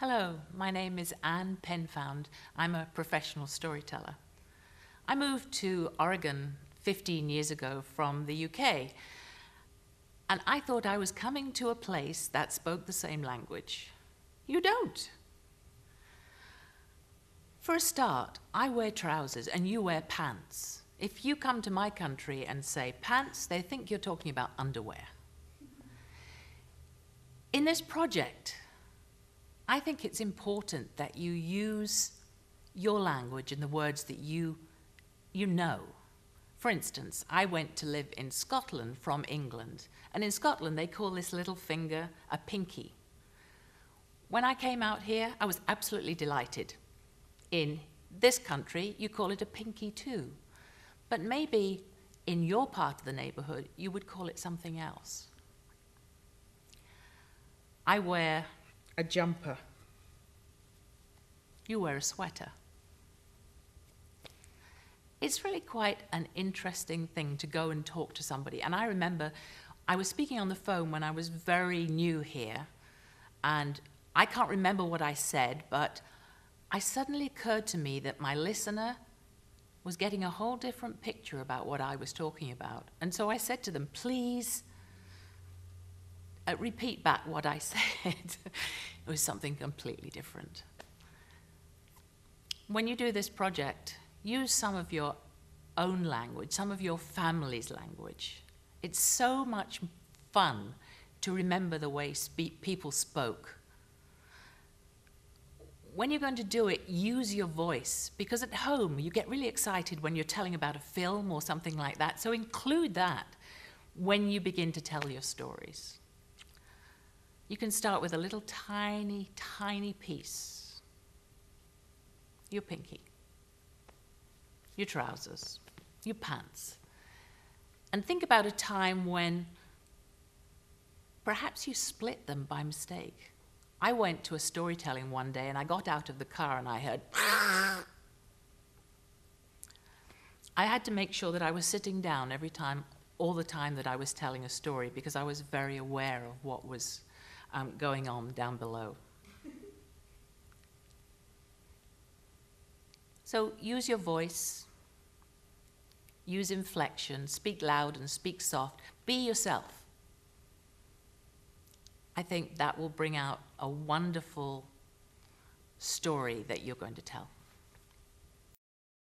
Hello, my name is Anne Penfound. I'm a professional storyteller. I moved to Oregon 15 years ago from the UK, and I thought I was coming to a place that spoke the same language. You don't. For a start, I wear trousers and you wear pants. If you come to my country and say pants, they think you're talking about underwear. In this project, I think it's important that you use your language and the words that you, you know. For instance, I went to live in Scotland from England, and in Scotland they call this little finger a pinky. When I came out here, I was absolutely delighted. In this country, you call it a pinky too. But maybe in your part of the neighborhood, you would call it something else. I wear a jumper. You wear a sweater. It's really quite an interesting thing to go and talk to somebody. And I remember I was speaking on the phone when I was very new here, and I can't remember what I said, but I suddenly occurred to me that my listener was getting a whole different picture about what I was talking about. And so I said to them, please uh, repeat back what I said. it was something completely different. When you do this project, use some of your own language, some of your family's language. It's so much fun to remember the way people spoke. When you're going to do it, use your voice because at home you get really excited when you're telling about a film or something like that. So include that when you begin to tell your stories. You can start with a little tiny, tiny piece. Your pinky, your trousers, your pants. And think about a time when perhaps you split them by mistake. I went to a storytelling one day and I got out of the car and I heard. I had to make sure that I was sitting down every time, all the time that I was telling a story because I was very aware of what was um, going on down below. So use your voice, use inflection, speak loud and speak soft, be yourself. I think that will bring out a wonderful story that you're going to tell.